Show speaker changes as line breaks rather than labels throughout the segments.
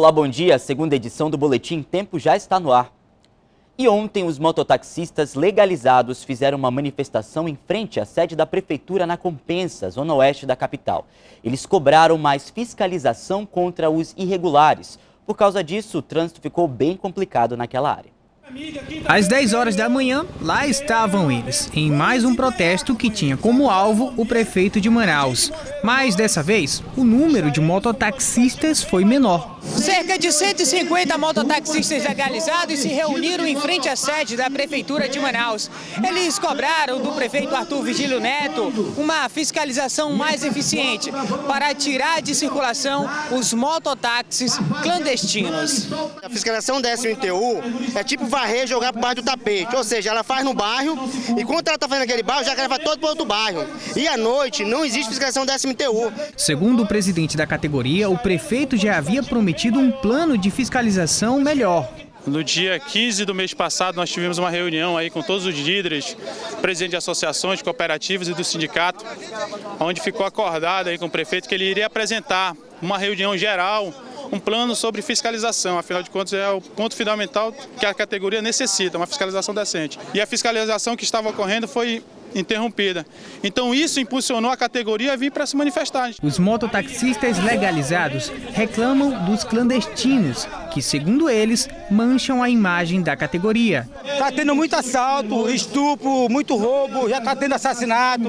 Olá, bom dia. A segunda edição do Boletim Tempo já está no ar. E ontem, os mototaxistas legalizados fizeram uma manifestação em frente à sede da Prefeitura na Compensa, zona oeste da capital. Eles cobraram mais fiscalização contra os irregulares. Por causa disso, o trânsito ficou bem complicado naquela área.
Às 10 horas da manhã, lá estavam eles, em mais um protesto que tinha como alvo o prefeito de Manaus. Mas dessa vez, o número de mototaxistas foi menor.
Cerca de 150 mototaxistas legalizados se reuniram em frente à sede da Prefeitura de Manaus. Eles cobraram do prefeito Arthur Vigílio Neto uma fiscalização mais eficiente para tirar de circulação os mototáxis clandestinos.
A fiscalização da SMTU é tipo varrer e jogar para baixo do tapete, ou seja, ela faz no bairro e quando ela está fazendo aquele bairro, já ela vai todo para outro bairro. E à noite não existe fiscalização da SMTU.
Segundo o presidente da categoria, o prefeito já havia prometido prometido um plano de fiscalização melhor.
No dia 15 do mês passado, nós tivemos uma reunião aí com todos os líderes, presidentes de associações, cooperativas e do sindicato, onde ficou acordado aí com o prefeito que ele iria apresentar uma reunião geral, um plano sobre fiscalização. Afinal de contas, é o ponto fundamental que a categoria necessita, uma fiscalização decente. E a fiscalização que estava ocorrendo foi interrompida. Então isso impulsionou a categoria a vir para se manifestar.
Os mototaxistas legalizados reclamam dos clandestinos, que segundo eles mancham a imagem da categoria.
Está tendo muito assalto, estupro, muito roubo, já está tendo assassinato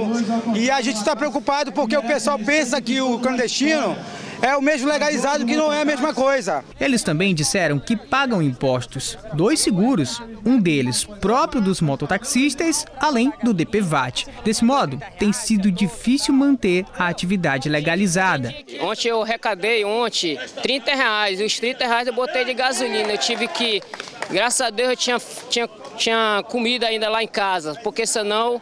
e a gente está preocupado porque o pessoal pensa que o clandestino é o mesmo legalizado que não é a mesma coisa.
Eles também disseram que pagam impostos, dois seguros, um deles próprio dos mototaxistas, além do DPVAT. Desse modo, tem sido difícil manter a atividade legalizada.
Ontem eu arrecadei ontem 30 reais, os 30 reais eu botei de gasolina, eu tive que, graças a Deus eu tinha, tinha, tinha comida ainda lá em casa, porque senão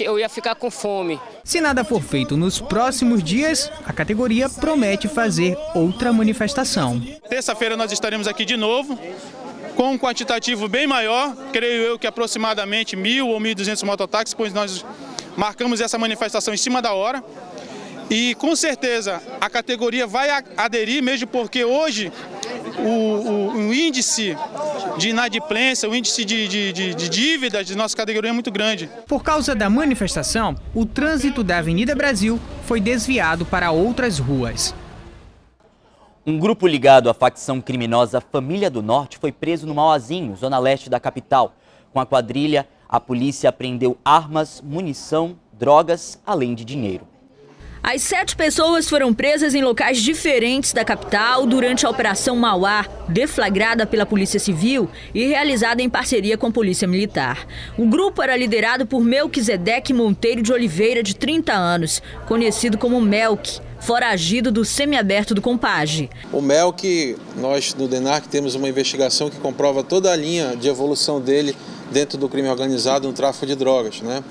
eu ia ficar com fome.
Se nada for feito nos próximos dias, a categoria promete fazer outra manifestação.
Terça-feira nós estaremos aqui de novo, com um quantitativo bem maior, creio eu que aproximadamente mil ou 1.200 mototáxis, pois nós marcamos essa manifestação em cima da hora. E com certeza a categoria vai aderir, mesmo porque hoje o, o, o índice de inadimplência, o índice de, de, de, de dívida de nossa categoria é muito grande.
Por causa da manifestação, o trânsito da Avenida Brasil foi desviado para outras ruas.
Um grupo ligado à facção criminosa Família do Norte foi preso no Mauazinho, zona leste da capital. Com a quadrilha, a polícia apreendeu armas, munição, drogas, além de dinheiro.
As sete pessoas foram presas em locais diferentes da capital durante a Operação Mauá, deflagrada pela Polícia Civil e realizada em parceria com a Polícia Militar. O grupo era liderado por Melquisedeque Monteiro de Oliveira, de 30 anos, conhecido como Melk foragido do semiaberto do Compage.
O Melk, nós do DENARC temos uma investigação que comprova toda a linha de evolução dele dentro do crime organizado no tráfico de drogas, né?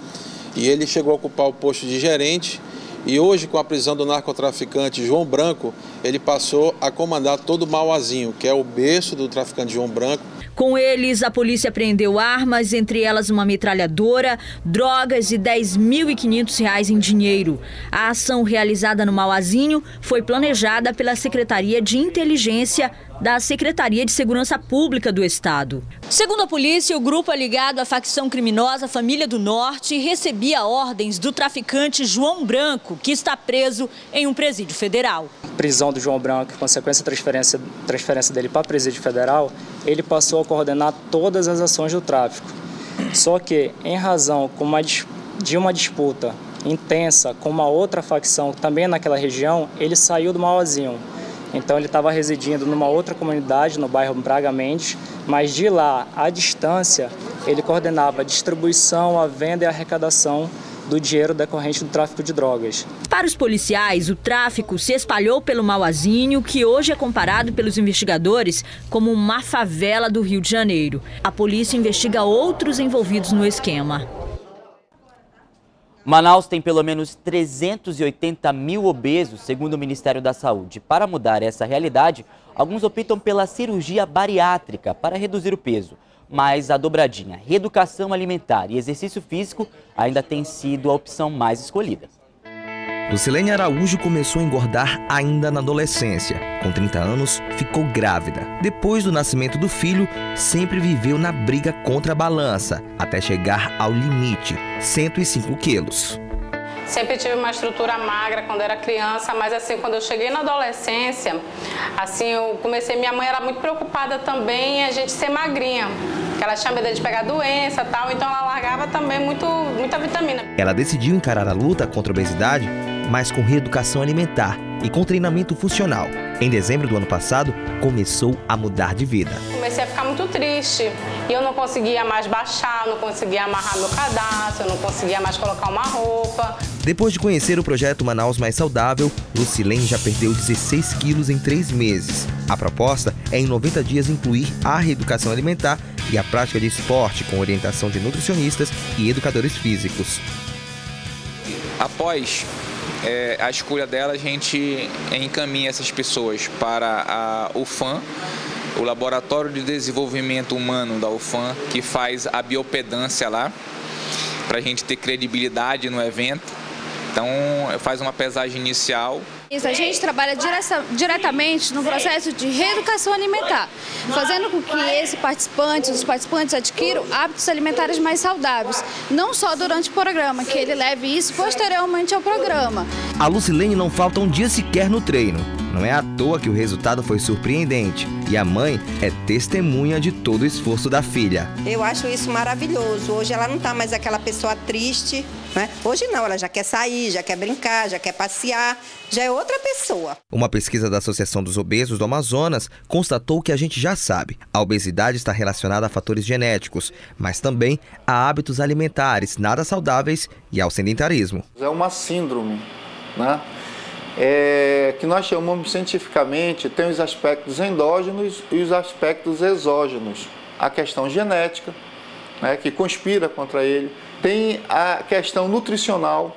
E ele chegou a ocupar o posto de gerente e hoje, com a prisão do narcotraficante João Branco, ele passou a comandar todo o Mauazinho, que é o berço do traficante João Branco.
Com eles, a polícia apreendeu armas, entre elas uma metralhadora, drogas e R$ 10.500 em dinheiro. A ação realizada no Mauazinho foi planejada pela Secretaria de Inteligência da Secretaria de Segurança Pública do Estado. Segundo a polícia, o grupo é ligado à facção criminosa Família do Norte e recebia ordens do traficante João Branco, que está preso em um presídio federal.
A prisão do João Branco, consequência da transferência, transferência dele para presídio federal, ele passou a coordenar todas as ações do tráfico. Só que, em razão de uma disputa intensa com uma outra facção também naquela região, ele saiu do Mauazinho então ele estava residindo numa outra comunidade, no bairro Braga Mendes, mas de lá, à distância, ele coordenava a distribuição, a venda e a arrecadação do dinheiro decorrente do tráfico de drogas.
Para os policiais, o tráfico se espalhou pelo Mauazinho, que hoje é comparado pelos investigadores como uma favela do Rio de Janeiro. A polícia investiga outros envolvidos no esquema.
Manaus tem pelo menos 380 mil obesos, segundo o Ministério da Saúde. Para mudar essa realidade, alguns optam pela cirurgia bariátrica para reduzir o peso. Mas a dobradinha, reeducação alimentar e exercício físico ainda tem sido a opção mais escolhida.
Lucilene Araújo começou a engordar ainda na adolescência. Com 30 anos, ficou grávida. Depois do nascimento do filho, sempre viveu na briga contra a balança, até chegar ao limite, 105 quilos.
Sempre tive uma estrutura magra quando era criança, mas assim, quando eu cheguei na adolescência, assim, eu comecei, minha mãe era muito preocupada também em a gente ser magrinha, que ela tinha medo de pegar doença tal, então ela largava também muito, muita vitamina.
Ela decidiu encarar a luta contra a obesidade, mas com reeducação alimentar e com treinamento funcional. Em dezembro do ano passado, começou a mudar de vida.
Comecei a ficar muito triste e eu não conseguia mais baixar, não conseguia amarrar meu cadastro, eu não conseguia mais colocar uma roupa.
Depois de conhecer o projeto Manaus Mais Saudável, Lucilene já perdeu 16 quilos em três meses. A proposta é em 90 dias incluir a reeducação alimentar e a prática de esporte com orientação de nutricionistas e educadores físicos.
Após é, a escolha dela, a gente encaminha essas pessoas para a UFAM, o Laboratório de Desenvolvimento Humano da UFAM, que faz a biopedância lá, para a gente ter credibilidade no evento. Então, faz uma pesagem inicial.
A gente trabalha diretamente no processo de reeducação alimentar, fazendo com que esse participante, os participantes adquiram hábitos alimentares mais saudáveis, não só durante o programa, que ele leve isso posteriormente ao programa.
A Lucilene não falta um dia sequer no treino. Não é à toa que o resultado foi surpreendente e a mãe é testemunha de todo o esforço da filha.
Eu acho isso maravilhoso. Hoje ela não está mais aquela pessoa triste, né? Hoje não, ela já quer sair, já quer brincar, já quer passear, já é outra pessoa.
Uma pesquisa da Associação dos Obesos do Amazonas constatou que a gente já sabe. A obesidade está relacionada a fatores genéticos, mas também a hábitos alimentares nada saudáveis e ao sedentarismo.
É uma síndrome, né? É, que nós chamamos cientificamente, tem os aspectos endógenos e os aspectos exógenos. A questão genética, né, que conspira contra ele, tem a questão nutricional.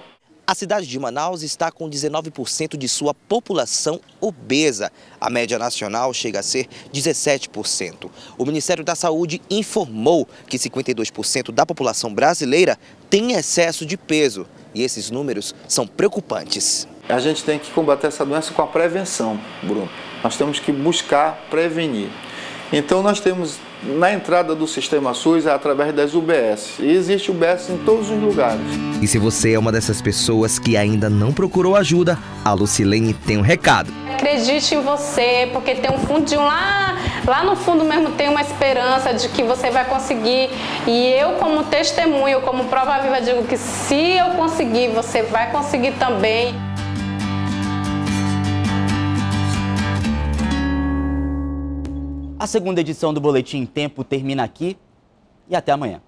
A cidade de Manaus está com 19% de sua população obesa. A média nacional chega a ser 17%. O Ministério da Saúde informou que 52% da população brasileira tem excesso de peso. E esses números são preocupantes.
A gente tem que combater essa doença com a prevenção, Bruno. Nós temos que buscar prevenir. Então nós temos na entrada do sistema SUS é através das UBS. E existe UBS em todos os lugares.
E se você é uma dessas pessoas que ainda não procurou ajuda, a Lucilene tem um recado.
Acredite em você, porque tem um fundinho lá, lá no fundo mesmo tem uma esperança de que você vai conseguir. E eu como testemunho, como prova viva digo que se eu conseguir, você vai conseguir também.
A segunda edição do Boletim Tempo termina aqui e até amanhã.